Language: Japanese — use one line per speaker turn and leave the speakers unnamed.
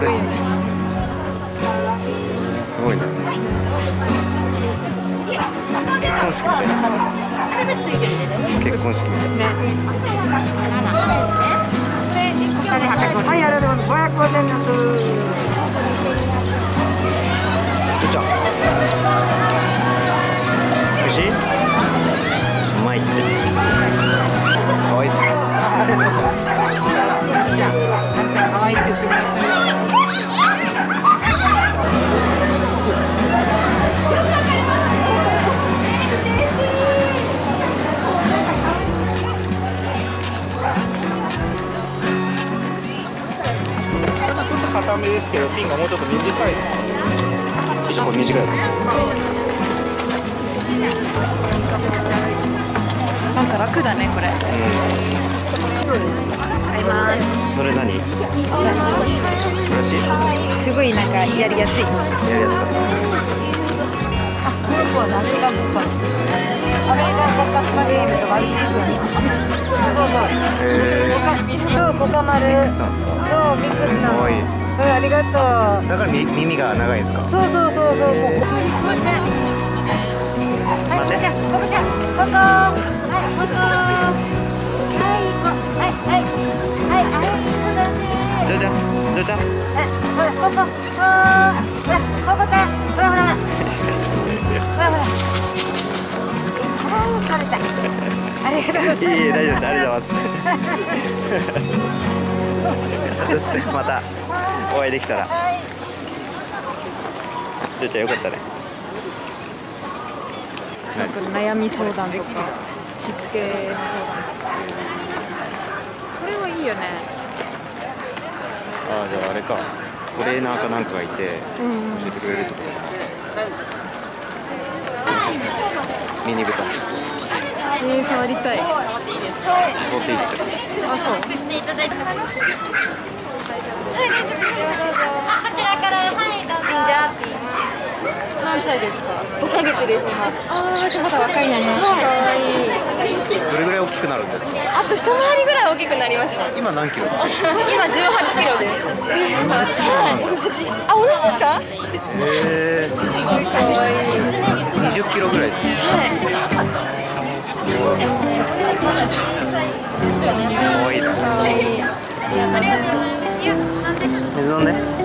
すごい
な。結婚式。みたい結婚式。みたいね。
と固めですけどピンがもうちょっと短い。
一応これ短いやつ。
なんか楽だねこれ。買います
それ何？
すごいなんかやりやすい。
やるやつか
この子は何がボカスあれがボカスマゲームとかあれそうそう。
へ
ボカそう、コカマル。
えさんですか
そう、ミックスなの。
可愛い
うん、ありがとう。
だからみ耳が長いんですか
そうそうそうそう。もうはい、ここちゃん、ここちゃん、ここ。はい、ここ。はい、こ、はい、はい、はい、はい、そうだね。
ジョジャジョジャ
え、ほら、ここ、こう、ほら、ここちゃん、ほらほら。い。い
え大丈夫です。ありがとうございます。またお会いできたら。
はい。
ジョジャよかったね。
なんか悩み相談とかしつけの相談。これはいいよね。
ああじゃああれか。トレーナーかなんかがいて
うん
教えてくれるってことかミニ豚
えー、触りたい
持っていって
あそう
していただいて。あ、こちらから、はい、どうぞ。
何歳ですか
？5ヶ月です、今。
ああーまだ若いのね
どれぐらい大きくなるんですか？
あと一回りぐらい大きくなります。
今何キロ
今18キロです。あ、同じですか。
へえ20キロぐらい可愛いな
ありがとうございます。いや、なんで？
水飲んで？